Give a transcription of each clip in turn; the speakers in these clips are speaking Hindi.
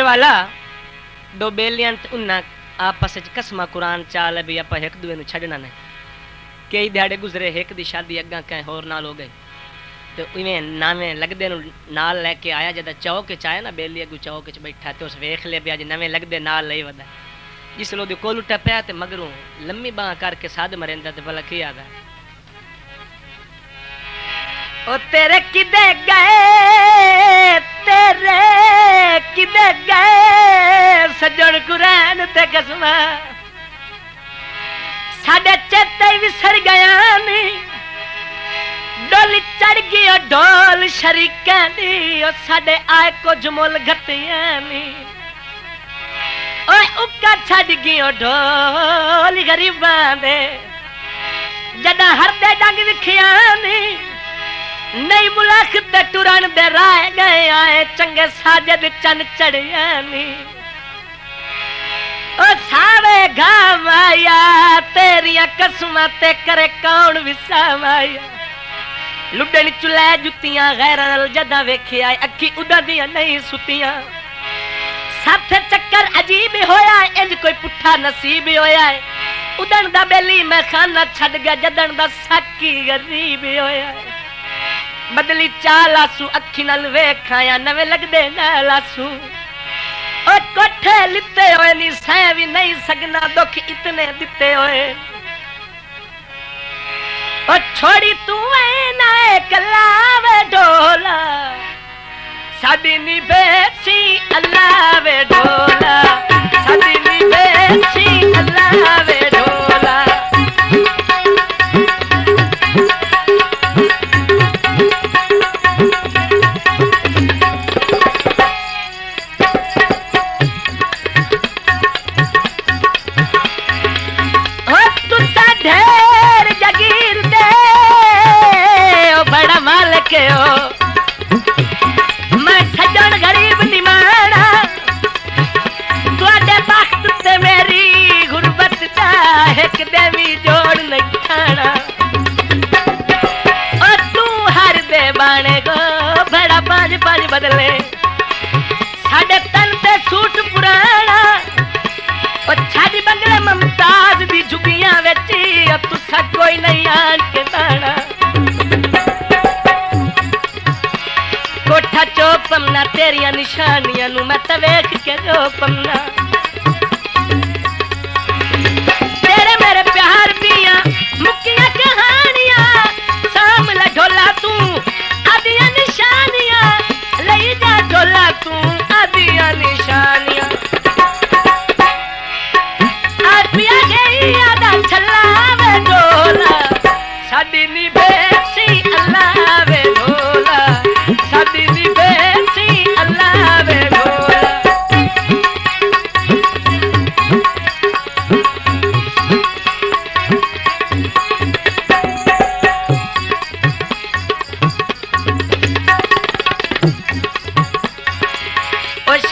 दो बेलियाँ उन्ना आपस कसमा कुरान चाल भी आप एक दूए छड़ना नहीं कई दिहाड़े गुजरे एक दी शादी अग्गा कहीं होर नाल हो गई तो इवें नवें लगदे नाल लेके आया जदा चौक च आया ना बेली अगू चौक च बैठा तो उस वेख भी अज नवें लगदे नाल लई वदा जिस लो कोल टपया ते मगरों लम्मी बाह करके साध मरेंदा ते भला की आदा ओ तेरे किदे गए तेरे किदे गए सज्जन कुरैन ते कसमा। साडे चेते विसर गया नी। डोल चढ़ गई ढोल शरीका साडे आए कुछ मुल घटिया नी। ओए छड़ गई ढोल गरीबां दे। जदा हर दे डंग विखिया नी नहीं मुलाक ते टुरन दे राह गए आए, चंगे साजद चन चढ़िया नी ओ सावे गा माया तेरिया कसमां ते करे कौन विसा माया लुडन चुलै जुत्तियाँ, गैर जदा वेखिया अखी उदा दिया नहीं सुतियाँ। साथ चक्कर अजीब होया इंज कोई पुठा नसीब होया उदन दा बेली मैं खाना छड़ गया, जदन दा साकी गरीब होया बदली चाल आसू, अखी नल वेखाया, नवे आसू। ओ कोठे लिते होए नी सह भी नहीं सकना दुख इतने दिते होए। ओ छोड़ी तू ना कलावे ढोला साडी नी बेसी अल्लाह वे ढोला साडी नी बेसी अल्लाह वे गरीब निमाना थोड़े वक्त जोड़ नहीं तू हर दे बाणे को बड़ा पाँच पाँच बदले। ਚੋਪਮਨਾ ਤੇਰੀਆਂ ਨਿਸ਼ਾਨੀਆਂ ਨੂੰ ਮੈਂ ਤਾਂ ਵੇਖ ਕੇ ਰੋਪਮਨਾ ਤੇਰੇ ਮੇਰੇ ਪਿਆਰ ਦੀਆਂ ਮੁੱਕੀਆਂ ਕਹਾਣੀਆਂ ਸਾਹਮਣੇ ਢੋਲਾ ਤੂੰ ਆਦੀਆਂ ਨਿਸ਼ਾਨੀਆਂ ਲਈ ਜਾ ਢੋਲਾ ਤੂੰ ਆਦੀਆਂ ਨਿਸ਼ਾਨੀਆਂ ਆ ਪਿਆ ਗਈ ਆਦਾ ਛੱਲਾ ਵੇ ਢੋਲਾ ਸਾਡੀ ਨੀ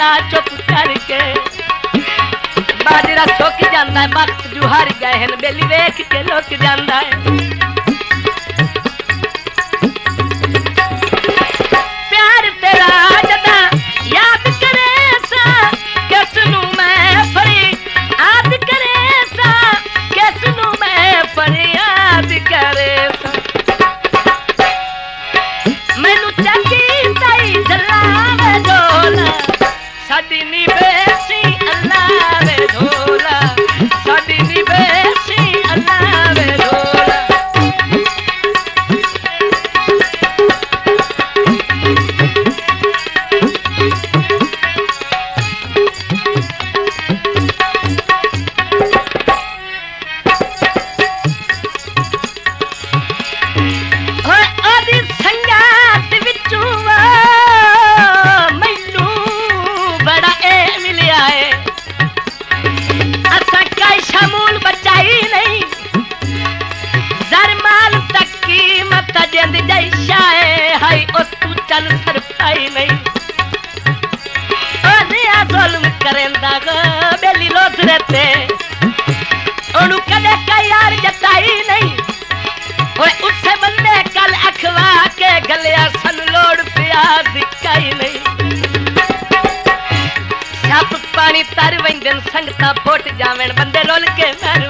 बाजरा चुप करके। बाजरा सोख जाता है वक्त जुहर गए बेली देख के लुक जाता है। बेली रहते यार जताई नहीं और उससे बंदे कल अखवा के गलिया सन लोड प्यार दिखाई नहीं सब पानी तर वंदन संगता फोट जावन, बंदे रोल के मारू।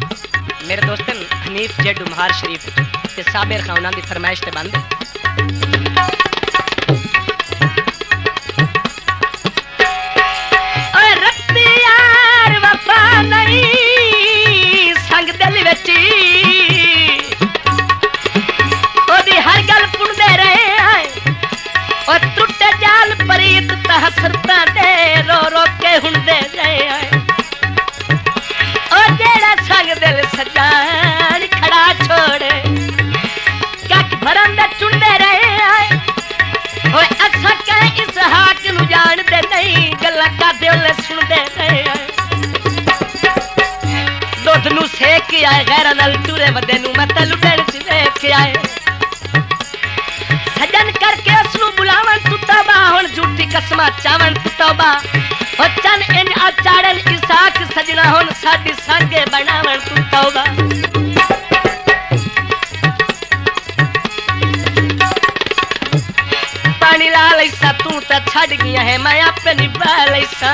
हनीफ जे डुमहार शरीफ के साबिर खान उन्होंने फरमाइश ते बंद। हर गल रहे हैं? और त्रुटे रो रो के हुंदे। ਜਾਣਦੇ ਨਹੀਂ ਗੱਲਾਂ ਕਰਦੇ ਉਹਲੇ ਸੁਣਦੇ ਰਹੇ ਆਏ ਦੁੱਧ ਨੂੰ ਸੇਕ ਆਏ ਗੈਰਾਂ ਨਾਲ ਟੁਰੇ ਵਦੇ ਨੂੰ ਮਤ ਲੁੱਟਣ ਚ ਵੇਖ ਆਏ ਸਜਣ ਕਰਕੇ ਉਸ ਨੂੰ ਬੁਲਾਵਣ ਤੂੰ ਤਬਾ ਹੁਣ ਝੂਠੀ ਕਸਮਾਂ ਚਾਵਣ ਤੂੰ ਤੌਬਾ ਹੋ ਚਨ ਇੰਜ ਆਚਾੜਨ ਇਸਾਕ ਸਜਣਾ ਹੁਣ ਸਾਡੀ ਸੰਗੇ ਬਣਾਵਣ ਤੂੰ ਤੌਬਾ रानी लाल ऐसा तू तो छड़ गया है मैं अपनी बाल ऐसा